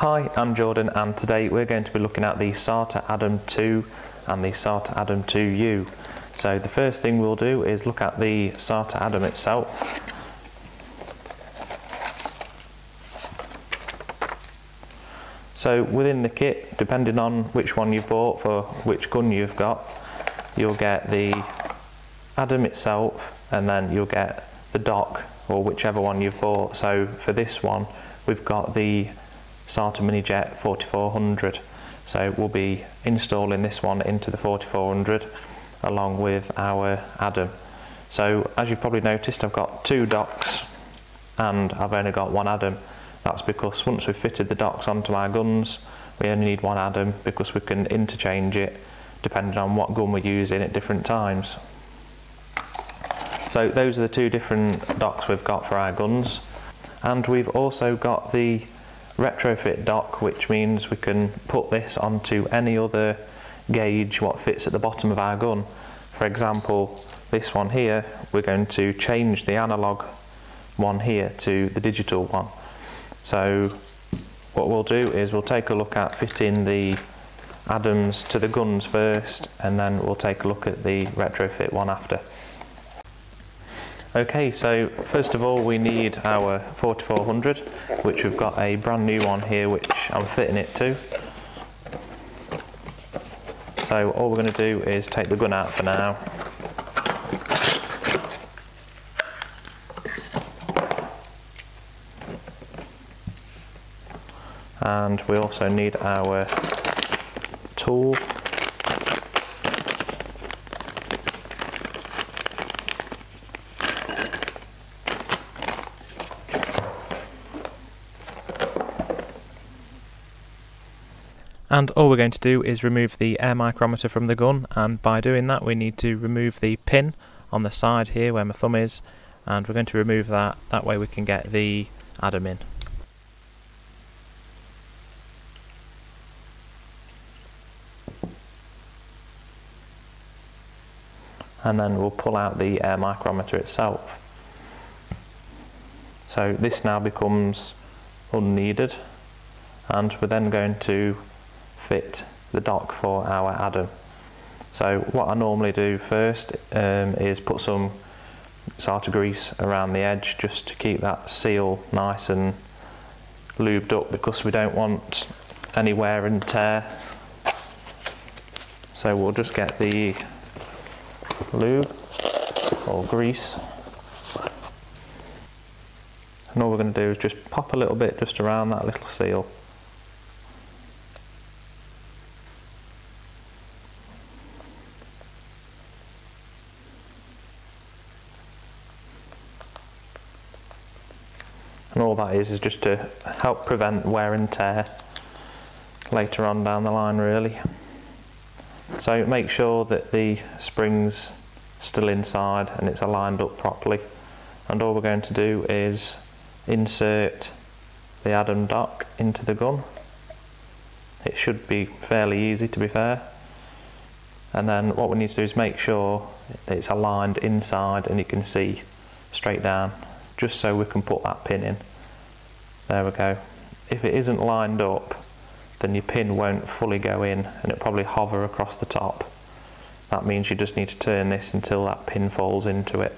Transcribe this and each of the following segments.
Hi, I'm Jordan and today we're going to be looking at the SATA Adam 2 and the SATA Adam 2U. So the first thing we'll do is look at the SATA Adam itself. So within the kit, depending on which one you've bought for which gun you've got, you'll get the Adam itself and then you'll get the dock or whichever one you've bought. So for this one, we've got the SATA MiniJet 4400. So we'll be installing this one into the 4400 along with our Adam. So as you've probably noticed, I've got two docks and I've only got one Adam. That's because once we've fitted the docks onto our guns, we only need one Adam because we can interchange it depending on what gun we're using at different times. So those are the two different docks we've got for our guns. And we've also got the retrofit dock, which means we can put this onto any other gauge what fits at the bottom of our gun. For example, this one here, we're going to change the analog one here to the digital one. So what we'll do is we'll take a look at fitting the Adams to the guns first and then we'll take a look at the retrofit one after. Okay, so first of all we need our 4400, which we've got a brand new one here which I'm fitting it to. So all we're going to do is take the gun out for now. And we also need our tool And all we're going to do is remove the air micrometer from the gun and by doing that we need to remove the pin on the side here where my thumb is and we're going to remove that, that way we can get the Adam in. And then we'll pull out the air micrometer itself. So this now becomes unneeded and we're then going to fit the dock for our Adam. So what I normally do first um, is put some SATA grease around the edge just to keep that seal nice and lubed up because we don't want any wear and tear. So we'll just get the lube or grease and all we're going to do is just pop a little bit just around that little seal that is is just to help prevent wear and tear later on down the line really. So make sure that the spring's still inside and it's aligned up properly and all we're going to do is insert the Adam dock into the gun. It should be fairly easy to be fair and then what we need to do is make sure it's aligned inside and you can see straight down just so we can put that pin in. There we go. If it isn't lined up, then your pin won't fully go in and it'll probably hover across the top. That means you just need to turn this until that pin falls into it.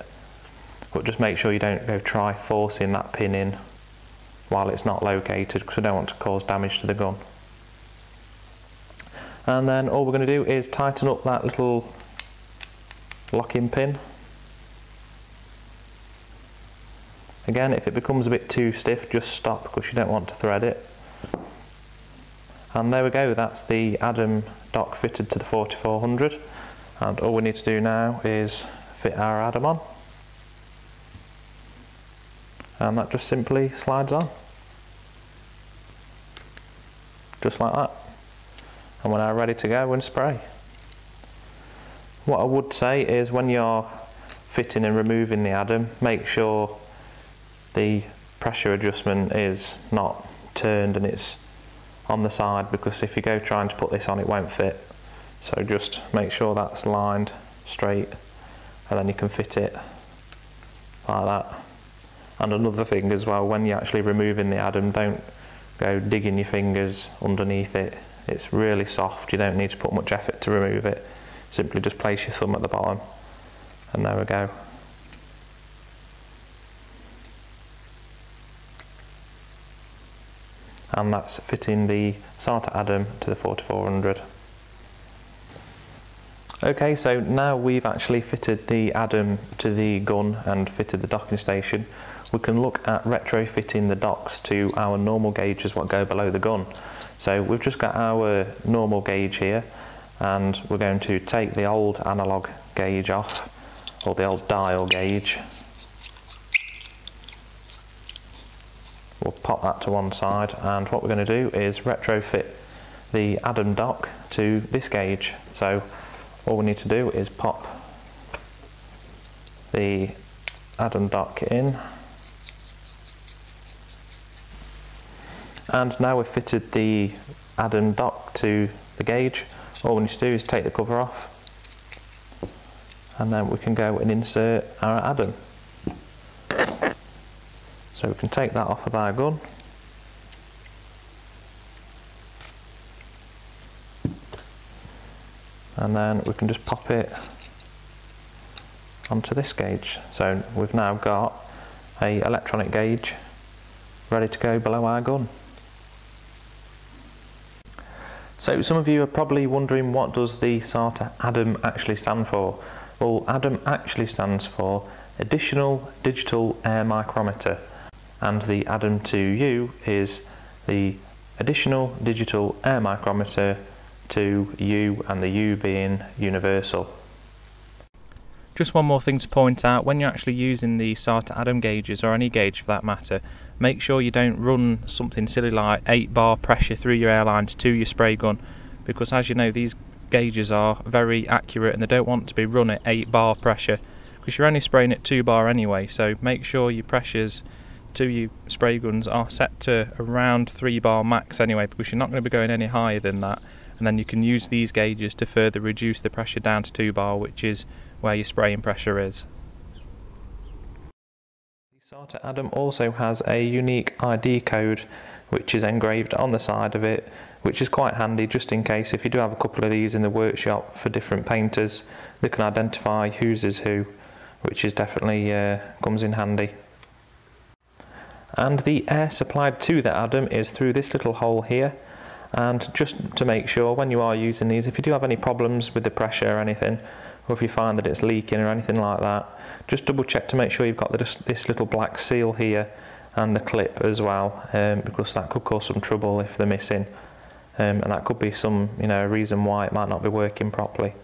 But just make sure you don't go try forcing that pin in while it's not located because we don't want to cause damage to the gun. And then all we're going to do is tighten up that little locking pin Again, if it becomes a bit too stiff, just stop because you don't want to thread it. And there we go, that's the Adam dock fitted to the 4400. And all we need to do now is fit our Adam on. And that just simply slides on. Just like that. And we're now ready to go and spray. What I would say is when you're fitting and removing the Adam, make sure the pressure adjustment is not turned and it's on the side because if you go trying to put this on it won't fit so just make sure that's lined straight and then you can fit it like that and another thing as well when you're actually removing the Adam don't go digging your fingers underneath it. It's really soft, you don't need to put much effort to remove it. Simply just place your thumb at the bottom and there we go. And that's fitting the SATA Adam to the 4400. Okay, so now we've actually fitted the Adam to the gun and fitted the docking station, we can look at retrofitting the docks to our normal gauges what go below the gun. So we've just got our normal gauge here and we're going to take the old analog gauge off or the old dial gauge. We'll pop that to one side and what we're going to do is retrofit the Adam dock to this gauge. So all we need to do is pop the Adam dock in and now we've fitted the Adam dock to the gauge all we need to do is take the cover off and then we can go and insert our Adam so we can take that off of our gun and then we can just pop it onto this gauge. So we've now got a electronic gauge ready to go below our gun. So some of you are probably wondering what does the SATA ADAM actually stand for? Well ADAM actually stands for Additional Digital Air Micrometer and the ADAM 2U is the Additional Digital Air Micrometer to U and the U being universal. Just one more thing to point out, when you're actually using the SATA Adam gauges, or any gauge for that matter, make sure you don't run something silly like 8 bar pressure through your airlines to your spray gun, because as you know these gauges are very accurate and they don't want to be run at 8 bar pressure, because you're only spraying at 2 bar anyway, so make sure your pressures to your spray guns are set to around 3 bar max anyway, because you're not going to be going any higher than that and then you can use these gauges to further reduce the pressure down to 2 bar which is where your spraying pressure is. The SATA Adam also has a unique ID code which is engraved on the side of it which is quite handy just in case if you do have a couple of these in the workshop for different painters they can identify whose is who which is definitely uh, comes in handy. And the air supplied to the Adam is through this little hole here. And just to make sure when you are using these if you do have any problems with the pressure or anything or if you find that it's leaking or anything like that just double check to make sure you've got this, this little black seal here and the clip as well um, because that could cause some trouble if they're missing. Um, and that could be some you know reason why it might not be working properly